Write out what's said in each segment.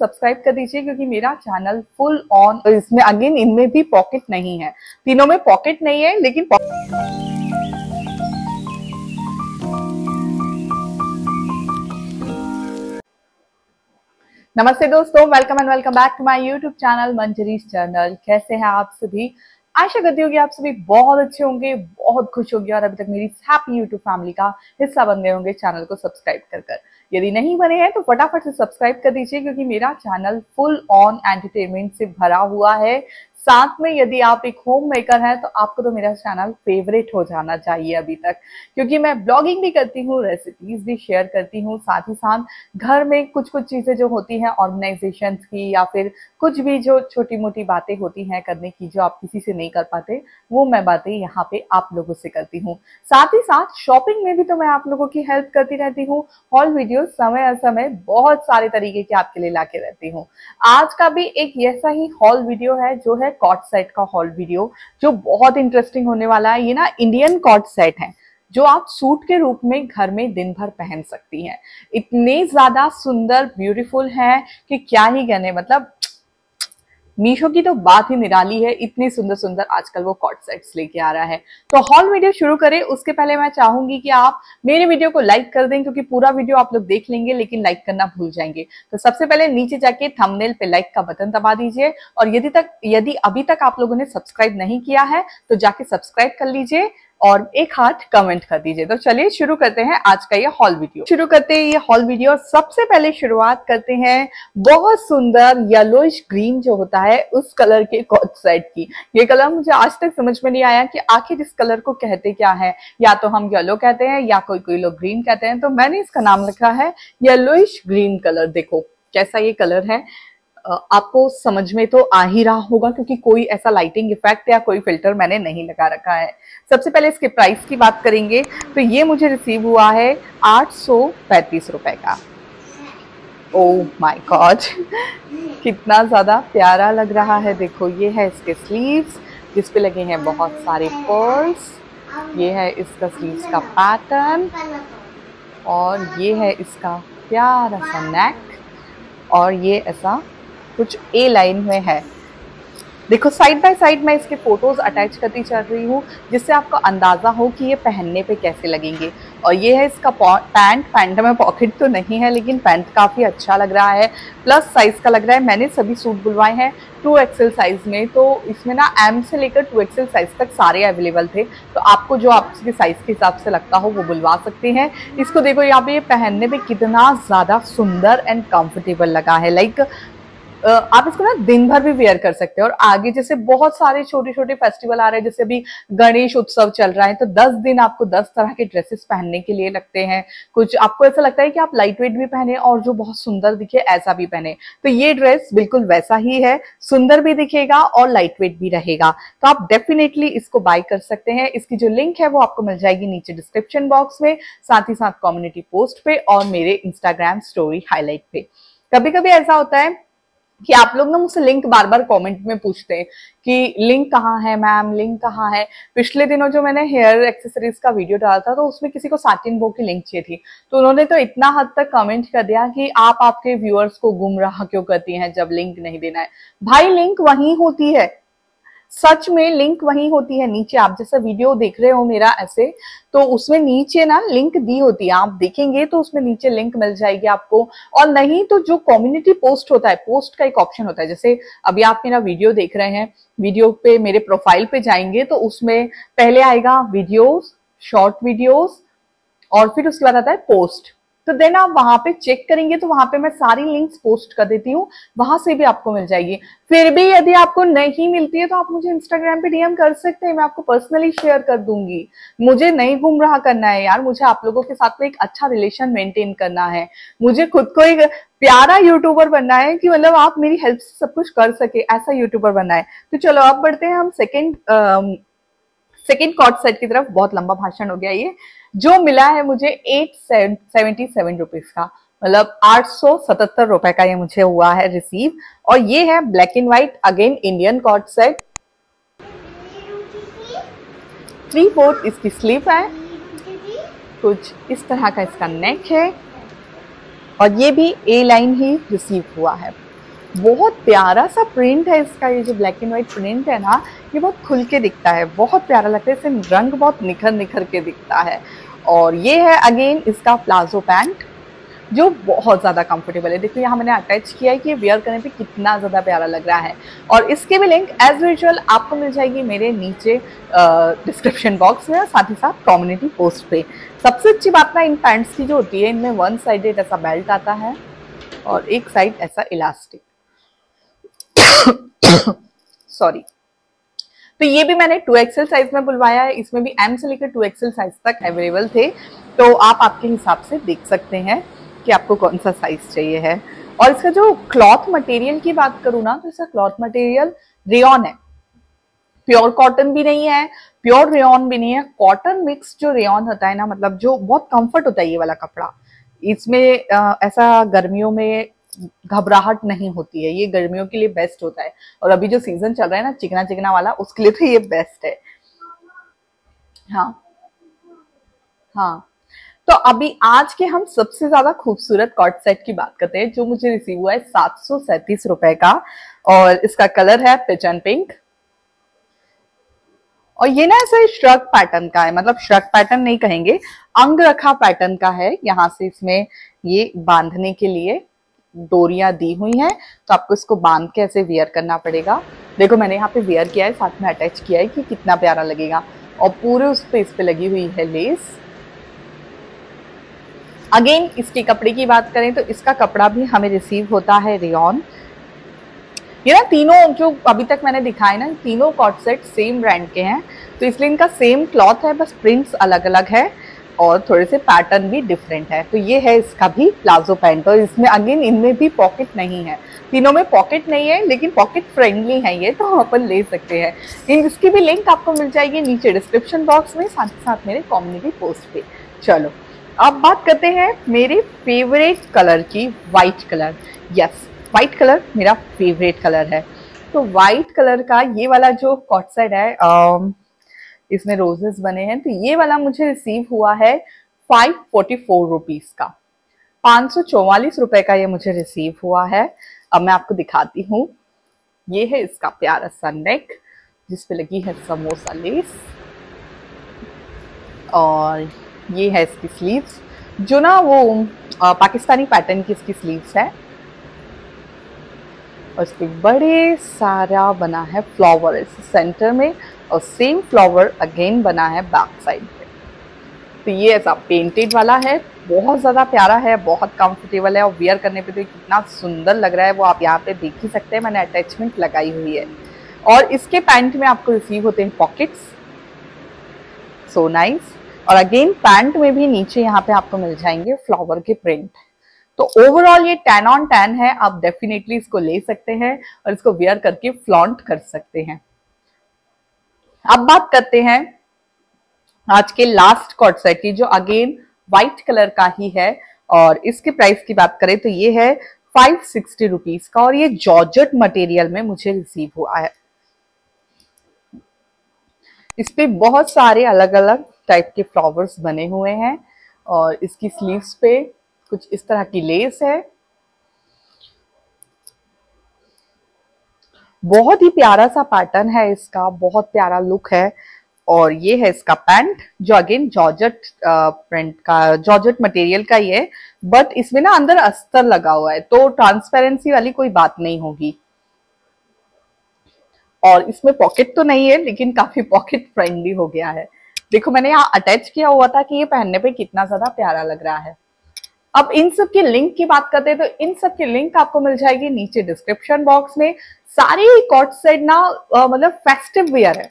Subscribe कर दीजिए, क्योंकि मेरा चैनल फुल ऑन इसमें अगेन इनमें भी पॉकेट नहीं है। तीनों में पॉकेट नहीं है, लेकिन नमस्ते दोस्तों welcome and welcome back to my YouTube channel Manjari's channel कैसे हैं आप सभी? आशा करती हूँ कि आप सभी बहुत अच्छे होंगे, बहुत खुश होंगे, और अभी तक मेरी हैप्पी यूट्यूब फैमिली का हिस्सा बन गए होंगे चैनल को सब्सक्राइब कर कर। यदि नहीं बने हैं तो फटाफट से सब्सक्राइब कर दीजिए, क्योंकि मेरा चैनल फुल ऑन एंटरटेनमेंट से भरा हुआ है। साथ में यदि आप एक होम मेकर हैं तो आपको तो मेरा चैनल फेवरेट हो जाना चाहिए अभी तक। क्योंकि मैं ब्लॉगिंग भी करती हूँ रेसिपीज़ भी शेयर करती हूँ, साथ ही साथ घर में कुछ कुछ चीज़ें जो होती हैं ऑर्गेनाइजेशन की या फिर कुछ भी जो छोटी मोटी बातें होती हैं करने की जो आप किसी से नहीं कर पाते, वो मैं बातें यहाँ पे आप लोगों से करती हूँ। साथ ही साथ शॉपिंग में भी तो मैं आप लोगों की हेल्प करती रहती हूँ हॉल वीडियो समय असमय बहुत सारे तरीके के आपके लिए ला के रहती हूँ। आज का भी एक ऐसा ही हॉल वीडियो है, जो है कॉट सेट का हॉल वीडियो जो बहुत इंटरेस्टिंग होने वाला है। ये ना इंडियन कॉट सेट है, जो आप सूट के रूप में घर में दिन भर पहन सकती हैं। इतने ज़्यादा सुंदर ब्यूटीफुल है कि क्या ही कहने मतलब मीशो की तो बात ही निराली है, इतनी सुंदर सुंदर आजकल वो कॉट सेट्स लेके आ रहा है। तो हॉल वीडियो शुरू करें, उसके पहले मैं चाहूँगी कि आप मेरे वीडियो को लाइक कर दें, क्योंकि पूरा वीडियो आप लोग देख लेंगे, लेकिन लाइक करना भूल जाएँगे। तो सबसे पहले नीचे जाके थंबनेल पे लाइक का बटन दबा दीजिए, और यदि तक, यदि अभी तक आप लोगों ने सब्सक्राइब नहीं किया है तो जाके सब्सक्राइब कर लीजिए और एक हाथ कमेंट कर दीजिए। तो चलिए शुरू करते हैं आज का ये हॉल वीडियो शुरू करते हैं ये हॉल वीडियो और सबसे पहले शुरुआत करते हैं बहुत सुंदर येलोइश ग्रीन जो होता है, उस कलर के कॉट सेट की। ये कलर मुझे आज तक समझ में नहीं आया कि आखिर इस कलर को कहते क्या है। या तो हम येलो कहते हैं या कोई कोई लोग ग्रीन कहते हैं। तो मैंने इसका नाम लिखा है येलोइश ग्रीन कलर देखो, कैसा ये कलर है। आपको समझ में तो आ ही रहा होगा क्योंकि कोई ऐसा लाइटिंग इफ़ेक्ट या कोई फ़िल्टर मैंने नहीं लगा रखा है। सबसे पहले इसके प्राइस की बात करेंगे तो ये मुझे रिसीव हुआ है आठ सौ पैंतीस रुपए का। ओ माय गॉड कितना ज़्यादा प्यारा लग रहा है। देखो, ये है इसके स्लीव्स जिस पे लगे हैं बहुत सारे पर्ल्स ये है इसका स्लीव्स का पैटर्न और ये है इसका प्यारा सा नेक और ये ऐसा कुछ ए लाइन में है। देखो साइड बाय साइड मैं इसके फ़ोटोज़ अटैच करती चल रही हूँ, जिससे आपको अंदाज़ा हो कि ये पहनने पे कैसे लगेंगे। और ये है इसका पैंट पैंट में पॉकेट तो नहीं है, लेकिन पैंट काफ़ी अच्छा लग रहा है। प्लस साइज़ का लग रहा है। मैंने सभी सूट बुलवाए हैं टू एक्सेल साइज़ में तो इसमें ना एम से लेकर टू एक्सेल साइज़ तक सारे अवेलेबल थे। तो आपको जो आपके साइज़ के हिसाब से लगता हो, वो बुलवा सकते हैं। इसको देखो, यहाँ पे ये पहनने में कितना ज़्यादा सुंदर एंड कंफर्टेबल लगा है। लाइक आप इसको ना दिन भर भी वेयर कर सकते हैं और आगे जैसे बहुत सारे छोटे छोटे फेस्टिवल आ रहे हैं, जैसे अभी गणेश उत्सव चल रहा है तो दस दिन आपको दस तरह के ड्रेसेस पहनने के लिए लगते हैं। कुछ आपको ऐसा लगता है कि आप लाइट वेट भी पहने और जो बहुत सुंदर दिखे, ऐसा भी पहने। तो ये ड्रेस बिल्कुल वैसा ही है, सुंदर भी दिखेगा और लाइट वेट भी रहेगा। तो आप डेफिनेटली इसको बाय कर सकते हैं। इसकी जो लिंक है, वो आपको मिल जाएगी नीचे डिस्क्रिप्शन बॉक्स में, साथ ही साथ कम्युनिटी पोस्ट पे और मेरे इंस्टाग्राम स्टोरी हाईलाइट पे। कभी कभी ऐसा होता है कि आप लोग ना मुझसे लिंक बार बार कमेंट में पूछते हैं कि लिंक कहाँ है मैम लिंक कहाँ है? पिछले दिनों जो मैंने हेयर एक्सेसरीज का वीडियो डाला था तो उसमें किसी को साटिन बो की लिंक चाहिए थी। तो उन्होंने तो इतना हद तक कमेंट कर दिया कि आप आपके व्यूअर्स को गुमराह क्यों करती हैं जब लिंक नहीं देना है? भाई लिंक वही होती है। सच में लिंक वही होती है नीचे। आप जैसा वीडियो देख रहे हो मेरा ऐसे तो उसमें नीचे ना लिंक दी होती है। आप देखेंगे तो उसमें नीचे लिंक मिल जाएगी आपको। और नहीं तो जो कम्युनिटी पोस्ट होता है पोस्ट का एक ऑप्शन होता है। जैसे अभी आप मेरा वीडियो देख रहे हैं वीडियो पे मेरे प्रोफ़ाइल पे जाएँगे तो उसमें पहले आएगा वीडियोस शॉर्ट वीडियोस और फिर उसके बाद आता है पोस्ट तो देन आप वहाँ पे चेक करेंगे तो वहाँ पे मैं सारी लिंक्स पोस्ट कर देती हूँ, वहाँ से भी आपको मिल जाएगी। फिर भी यदि आपको नहीं मिलती है तो आप मुझे इंस्टाग्राम पे डीएम कर सकते हैं, मैं आपको पर्सनली शेयर कर दूँगी। मुझे नहीं घूम रहा करना है यार, मुझे आप लोगों के साथ में एक अच्छा रिलेशन मेंटेन करना है। मुझे खुद को एक प्यारा यूट्यूबर बनना है कि मतलब आप मेरी हेल्प से सब कुछ कर सके, ऐसा यूट्यूबर बनना है। तो चलो, अब बढ़ते हैं हम सेकेंड सेकेंड कॉर्ड सेट की तरफ़ बहुत लंबा भाषण हो गया ये, जो मिला है मुझे एट सेवेंटी सेवन रुपीज़ का। मतलब आठ सौ सतहत्तर रुपए का ये मुझे हुआ है रिसीव और ये है black and white again Indian co-ord set three fourth इसकी स्लीप है। कुछ इस तरह का इसका नेक है। और ये भी ए लाइन ही रिसीव हुआ है। बहुत प्यारा सा प्रिंट है इसका, ये जो ब्लैक एंड व्हाइट प्रिंट है ना, ये बहुत खुल के दिखता है, बहुत प्यारा लगता है इसे रंग बहुत निखर निखर के दिखता है। और ये है अगेन इसका प्लाजो पैंट जो बहुत ज़्यादा कंफर्टेबल है। देखिए, यहाँ मैंने अटैच किया है कि वेयर करने पे कितना ज़्यादा प्यारा लग रहा है। और इसके भी लिंक एज यूजल आपको मिल जाएगी मेरे नीचे डिस्क्रिप्शन बॉक्स में और साथ ही साथ कम्युनिटी पोस्ट पे। सबसे अच्छी बात ना इन पैंट्स की जो होती है, इनमें वन साइडेड ऐसा बेल्ट आता है और एक साइड ऐसा इलास्टिक सॉरी तो ये भी मैंने टू एक्सएल साइज़ में बुलवाया है। इसमें भी एम से लेकर टू एक्सएल साइज़ तक अवेलेबल थे। तो आप आपके हिसाब से देख सकते हैं कि आपको कौन सा साइज़ चाहिए है। और इसका जो क्लॉथ मटेरियल की बात करूँ ना तो इसका क्लॉथ मटेरियल रेन है। प्योर कॉटन भी नहीं है प्योर रेन भी नहीं है। कॉटन मिक्स जो रेन होता है ना मतलब जो बहुत कंफर्ट होता है ये वाला कपड़ा। इसमें ऐसा गर्मियों में घबराहट नहीं होती है, ये गर्मियों के लिए बेस्ट होता है। और अभी जो सीज़न चल रहा है ना चिकना चिकना वाला, उसके लिए तो ये बेस्ट है। हाँ। हाँ। तो अभी आज के हम सबसे ज़्यादा खूबसूरत कॉट सेट की बात करते हैं, जो मुझे रिसीव हुआ है सात सौ रुपए का। और इसका कलर है पिचन पिंक और ये ना ऐसा श्रग पैटर्न का है मतलब श्रग पैटर्न नहीं कहेंगे अंग रखा पैटर्न का है यहाँ से इसमें ये बांधने के लिए। डोरियाँ दी हुई हैं तो आपको इसको बाँध के ऐसे वेयर करना पड़ेगा। देखो, मैंने यहाँ पे वेयर किया है, साथ में अटैच किया है कि कितना प्यारा लगेगा। और पूरे उस पे इस पे लगी हुई है लेस अगेन इसके कपड़े की बात करें तो इसका कपड़ा भी हमें रिसीव होता है रेयन ये ना तीनों जो अभी तक मैंने दिखाए ना, तीनों कॉट सेट सेम ब्रांड के हैं। तो इसलिए इनका सेम क्लॉथ है, बस प्रिंट्स अलग अलग है। और थोड़े से पैटर्न भी डिफरेंट है। तो ये है इसका भी प्लाजो पैंट और इसमें अगेन इनमें भी पॉकेट नहीं है। तीनों में पॉकेट नहीं है, लेकिन पॉकेट फ्रेंडली है ये तो हम अपन ले सकते हैं। इसकी भी लिंक आपको मिल जाएगी नीचे डिस्क्रिप्शन बॉक्स में, साथ ही साथ मेरे कॉम्युनिटी पोस्ट पे। चलो, अब बात करते हैं मेरे फेवरेट कलर की white colour yes white colour मेरा फेवरेट कलर है। तो वाइट कलर का ये वाला जो कॉट सेट है इसमें रोजेस बने हैं तो ये वाला मुझे रिसीव हुआ है फाइव फोर्टी फोर रुपीज़ का। पाँच सौ चौवालीस रुपए का ये मुझे रिसीव हुआ है। अब मैं आपको दिखाती हूँ। ये है इसका प्यारा सा नेक जिसपे लगी है समोसा लेस और ये है इसकी स्लीव्स जो ना वो आ, पाकिस्तानी पैटर्न की इसकी स्लीव्स है। और इस पर बड़े सारा बना है फ्लावर इस सेंटर में। और सेम फ्लावर अगेन बना है बैक साइड पे। तो ये ऐसा पेंटेड वाला है, बहुत ज़्यादा प्यारा है, बहुत कंफर्टेबल है और वेयर करने पे तो कितना सुंदर लग रहा है, वो आप यहाँ पे देख ही सकते हैं, मैंने अटैचमेंट लगाई हुई है। और इसके पैंट में आपको रिसीव होते हैं पॉकेट्स सो नाइस और अगेन पैंट में भी नीचे यहाँ पे आपको मिल जाएँगे फ्लावर के प्रिंट तो ओवरऑल ये टेन ऑन टेन है, आप डेफिनेटली इसको ले सकते हैं और इसको वेयर करके फ्लॉन्ट कर सकते हैं। अब बात करते हैं आज के लास्ट कॉट सेट की, जो अगेन व्हाइट कलर का ही है और इसके प्राइस की बात करें तो ये है फाइव सिक्सटी रुपीज़ का और ये जॉर्जेट मटेरियल में मुझे रिसीव हुआ है। इस पे बहुत सारे अलग अलग टाइप के फ्लावर्स बने हुए हैं और इसकी स्लीव्स पे कुछ इस तरह की लेस है। बहुत ही प्यारा सा पैटर्न है इसका, बहुत प्यारा लुक है। और ये है इसका पैंट जो अगेन जॉर्जेट प्रिंट का जॉर्जेट मटेरियल का ही है। बट इसमें ना अंदर अस्तर लगा हुआ है तो ट्रांसपेरेंसी वाली कोई बात नहीं होगी। और इसमें पॉकेट तो नहीं है, लेकिन काफ़ी पॉकेट फ्रेंडली हो गया है। देखो, मैंने यहाँ अटैच किया हुआ था कि ये पहनने पे कितना ज़्यादा प्यारा लग रहा है। अब इन सब की लिंक की बात करते हैं तो इन सब की लिंक आपको मिल जाएगी नीचे डिस्क्रिप्शन बॉक्स में। सारे कॉट सेट ना मतलब फेस्टिव वेयर है।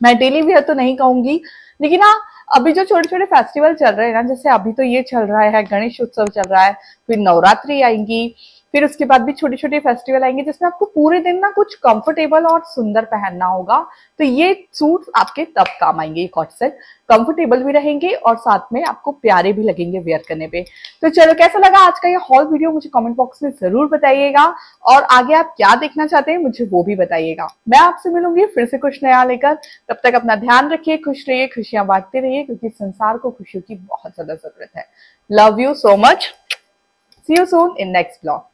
मैं डेली वेयर तो नहीं कहूँगी, लेकिन ना, अभी जो छोटे छोटे फेस्टिवल चल रहे हैं ना, जैसे अभी तो ये चल रहा है, गणेश उत्सव चल रहा है, फिर नवरात्रि आएँगी फिर उसके बाद भी छोटे छोटे फेस्टिवल आएँगे जिसमें आपको पूरे दिन ना कुछ कंफर्टेबल और सुंदर पहनना होगा। तो ये सूट आपके तब काम आएँगे ये कॉट सेट कंफर्टेबल भी रहेंगे और साथ में आपको प्यारे भी लगेंगे वेयर करने पे। तो चलो, कैसा लगा आज का ये हॉल वीडियो मुझे कमेंट बॉक्स में ज़रूर बताइएगा। और आगे आप क्या देखना चाहते हैं, मुझे वो भी बताइएगा। मैं आपसे मिलूँगी फिर से कुछ नया लेकर। तब तक अपना ध्यान रखिए, खुश रहिए, खुशियाँ बांटते रहिए, क्योंकि संसार को खुशियों की बहुत ज़्यादा ज़रूरत है। Love you so much see you soon in next blog